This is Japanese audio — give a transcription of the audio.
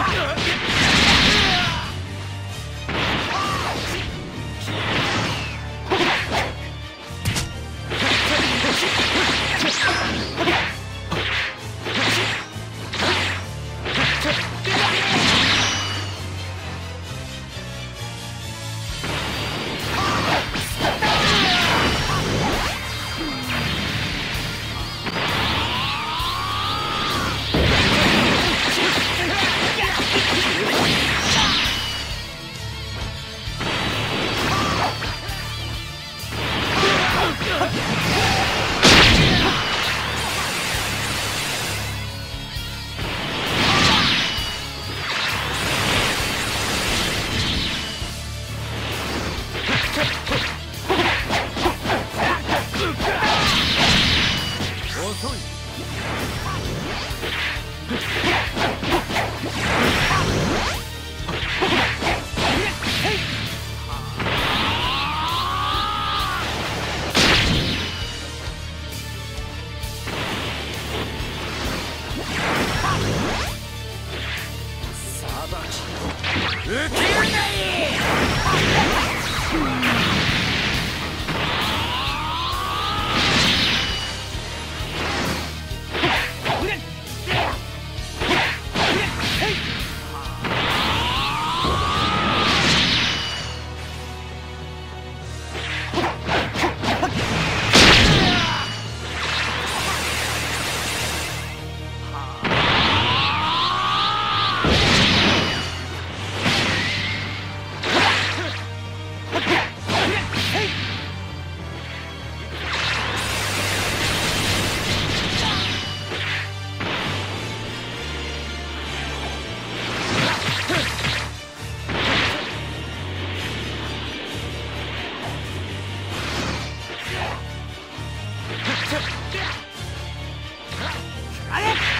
っ 遅い。I have